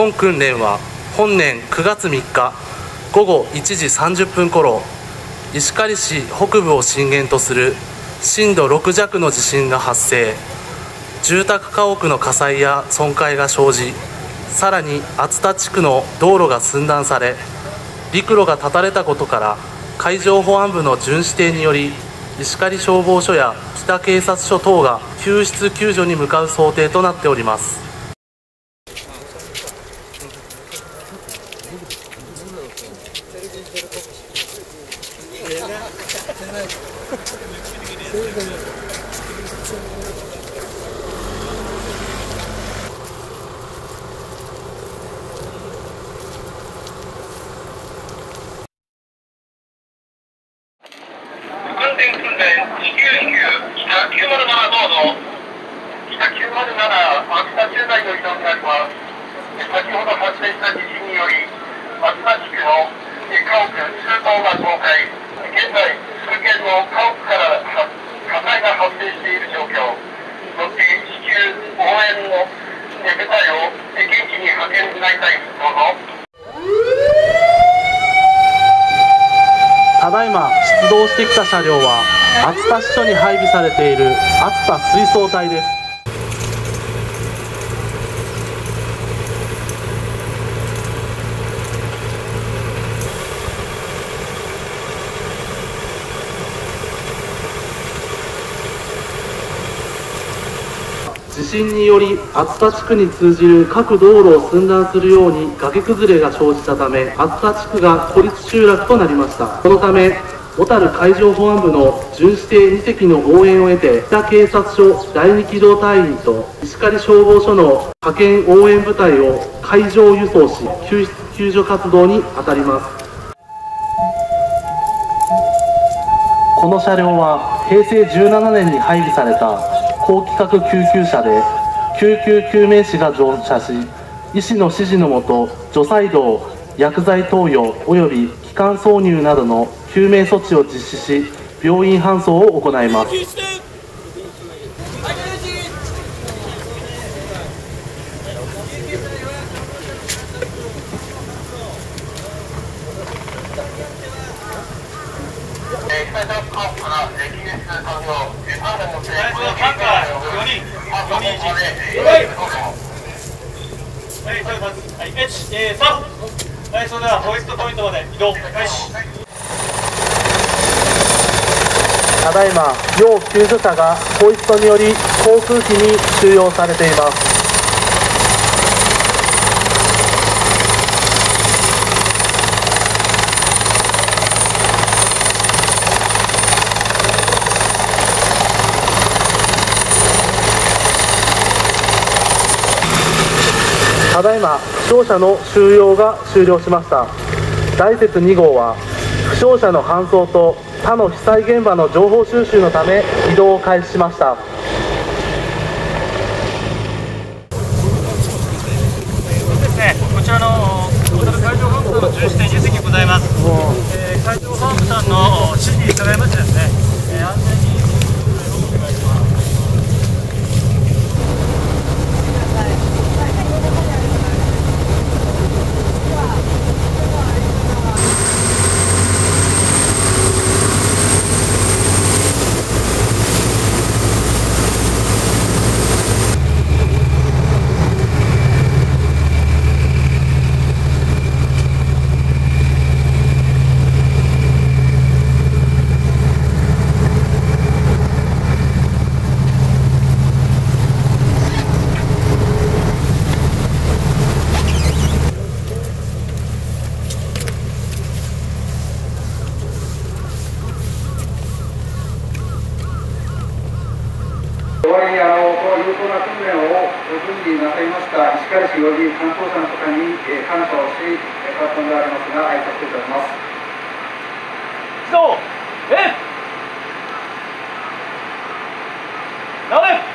本訓練は本年9月3日午後1時30分頃石狩市北部を震源とする震度6弱の地震が発生。住宅家屋の火災や損壊が生じさらに熱田地区の道路が寸断され陸路が断たれたことから海上保安部の巡視艇により石狩消防署や北警察署等が救出救助に向かう想定となっております。訓練訓練199北907どうぞ北907秋田中大の移動になります先ほど発生した地震により秋田地区のえ家屋数棟が倒壊現在数軒の家屋からは火災が発生している状況そして至急応援のえ部隊をえ現地に派遣願いたいどうぞただいま出動してきた車両は熱田支所に配備されている熱田水槽隊です。地震により熱田地区に通じる各道路を寸断するように崖崩れが生じたため熱田地区が孤立集落となりました。このため小樽海上保安部の巡視艇2隻の応援を得て北警察署第2機動隊員と石狩消防署の派遣応援部隊を海上輸送し救出救助活動に当たります。この車両は平成17年に配備された高規格救急車で救急救命士が乗車し医師の指示のもと除細動薬剤投与及び気管挿入などの救命措置を実施し病院搬送を行います。ただいま要救助者がホイットにより航空機に収容されています。ただいま負傷者の収容が終了しました。大雪2号は負傷者の搬送と他の被災現場の情報収集のため移動を開始しました。ですね、こちらの海上保安部の巡視艇2隻ございます。えー、海上保安部さんの指示に従いましてですね、えー、安全相当な訓練を準備なさいました石狩市及び担当者の方に、感謝をし、えー、カートでありますが、挨拶いたします。起動えなれ